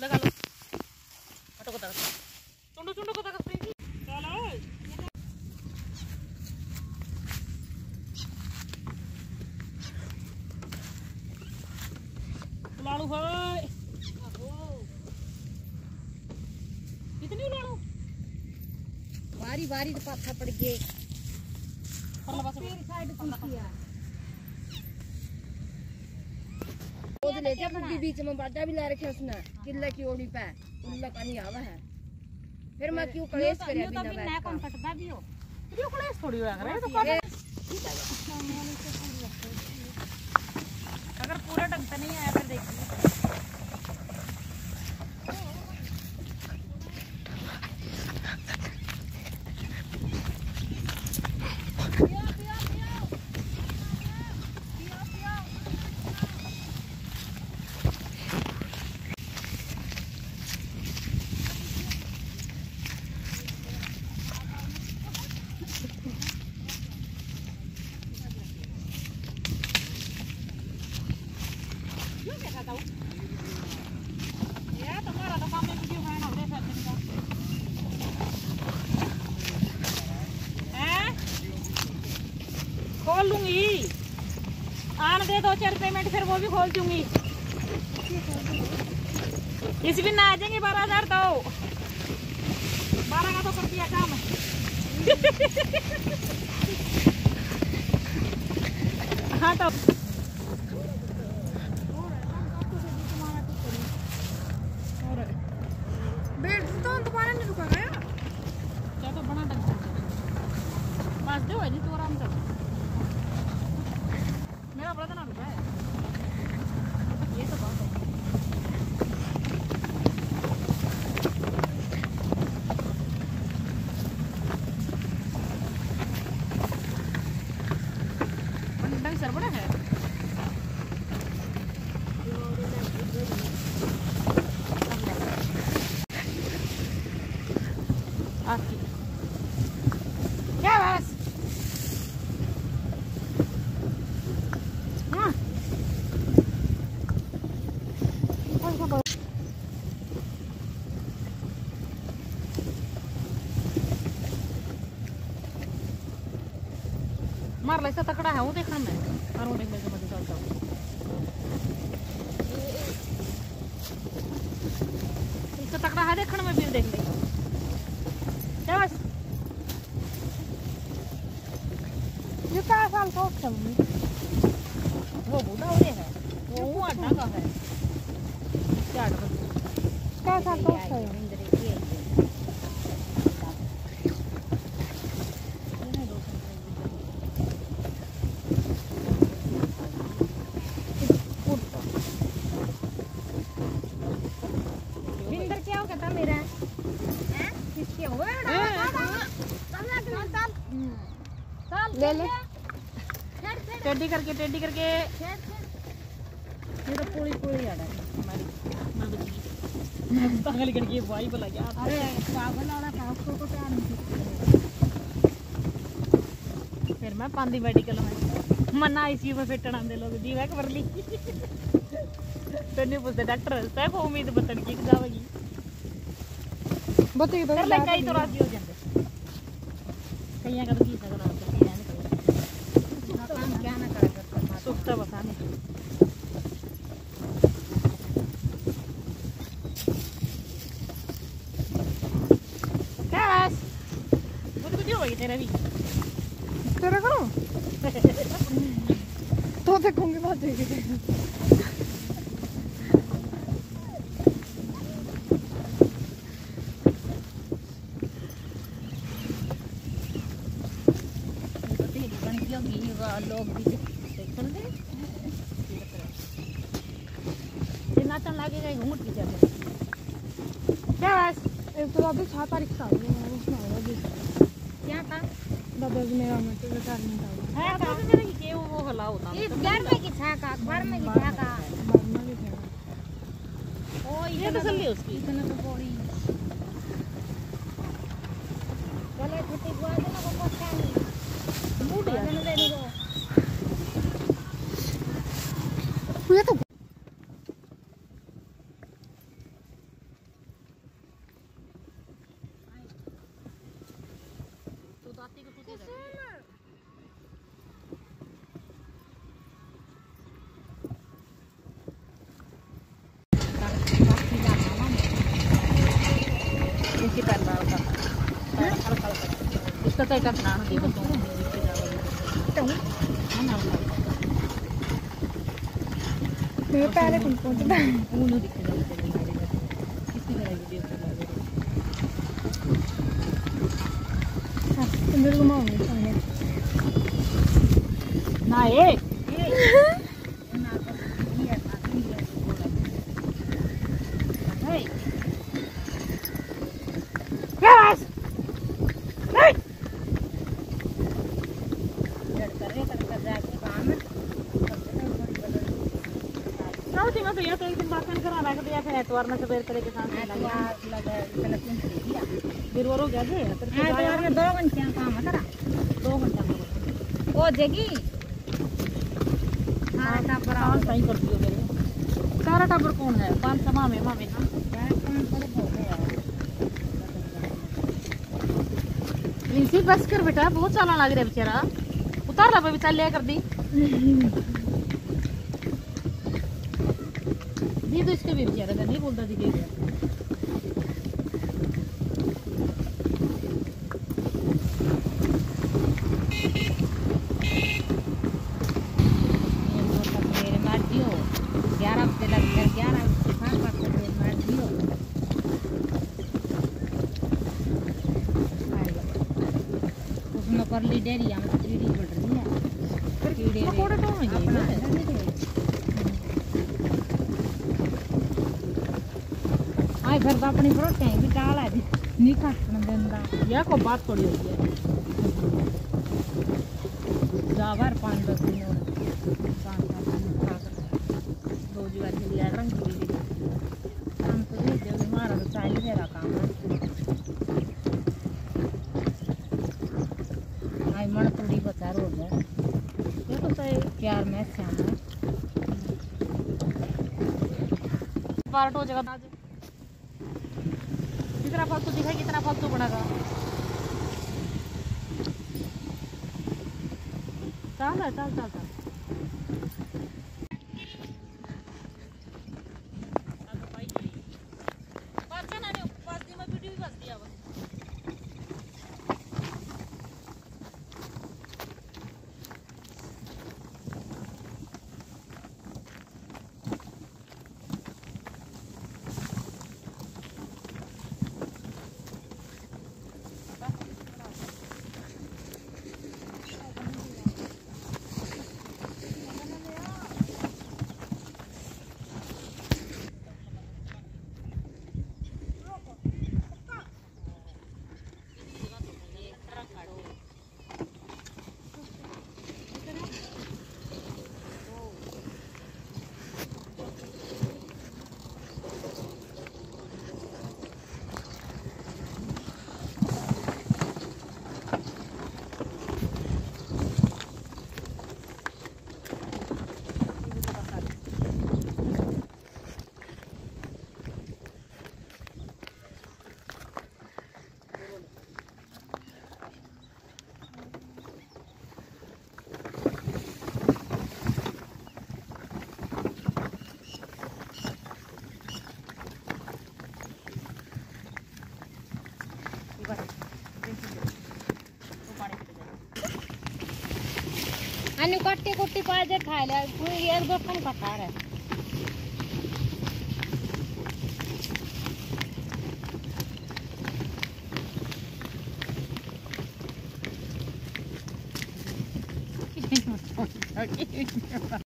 लगा लो फटो को तक चुंडो चुंडो को तक चलो लाड़ू भाई कितनी लाड़ू बारी बारी पत्थर पड़ गए परला पास फिर साइड पीछे वो ले जा बुद्धि बीच में बाटा भी ला रखे उसने किल्ला की ओड़ी पे उल्ला पानी आवा है फिर मैं क्यों कलेश करे बिना बैठ कौन कटदा भी हो क्यों कलेश थोड़ी हुआ करे तो अगर पूरा ढंग से नहीं आया फिर देखिए का हैं खोल लूँगी आन दे दो चार पेमेंट फिर वो भी खोल दूँगी इस भी ना आ जाएँगे बारह हज़ार तो बारह का तो कर दिया काम हाँ तो बैठ तो दोबारा नहीं रुका गया क्या तो बना ढंग से बस दो है जी तू आराम कर मेरा बड़ा तो ना रुका है ये तो बात है बड़ा है आपकी क्या बस हाँ ऐसा तकड़ा है, वो देखना मैं। और वो देखने के मज़े चलता हूँ इसका तकड़ा है देखना मैं, फिर देख ले साल का उसका वो बूढ़ा हो है। वो अड्डा का है। क्या साल उसका विंदर क्या हो कहता मेरा हैं किसके हो ले ले। टेडी करके टेडी करके। ये तो पूरी पूरी अड़ा है हमारी। माँ पागल करके भाई बोला क्या अरे पागल वाला का उसको को प्यार नहीं फिर मैं पांदी मेडिकल में। मना आईसीयू में फिटण आंदे लोग दी वैक कर ली। तन्ने पूछते डॉक्टर को उम्मीद बतन की जावेगी? बता कर ले कई तो राज़ी हो जाते। कईया का तो की सकना होता है काम क्या ना करे करता सुख तो बता नहीं क्या बस बुद्ध बुद्धि हो गई तेरा भी तेरा करो तो देखूँगी बात देगी लोग भी देखन दे ये नाचन लागे गए घूंघट की चले क्या बस एक तो दादी छह तारीख है जी। क्या था? दादा जी मेरा मत बेकार नहीं था है। तो मेरे की के वो हला होता इस घर में की छा का घर में की छा का मरना भी था ओ ये तो चल उसकी। इतना तो बड़ी चले छुट्टी बुआ देना को नहीं मूड यार देने kaitat na. Ito. Ano ang May pala kung po, diba? Uno di ko lang. Ito na lagi dito. Ha, tundar gumawa. Naik! Naik! एतवार में सवेर करे के साथ लग। गया गुरुवार हो गया जी फिर तो आया दो घंटे काम करा दो घंटा में हो जाएगी हाँ हाँ सही कर दियो मेरे। सारा टब्बर कौन है? पाँच सौ मामे। मामे ना रिंसी बस कर बेटा बहुत चाला लग रहा है बेचारा। उतार ला भी चल लिया कर दी। दी तो इसके भी बेचारा था नहीं बोलता उसमें कर ली डेरी हम तो कीड़ी बढ़ रही है कीड़े वे- पकौड़े तो होंगे अपना ही। है ना कीड़े। आए फिर तो अपनी परोठे भी टाल है नहीं खटन देंदा यह को बात थोड़ी होती है। जावर पाँच दस दिन और पाँच सात दिन खा कर। दो जीवा के लिए रंग की ली हम तो देख जब हमारा तो चाली मेरा काम है। आई मन थोड़ी बता रो है ये तो सही। प्यार में श्याम है। पार्ट हो जाएगा फालतू दिखाई कितना फालतू बनेगा चल चल चल चल। आणि कट्टी कुट्टी पाहिजे एक दोन पण कटार आहे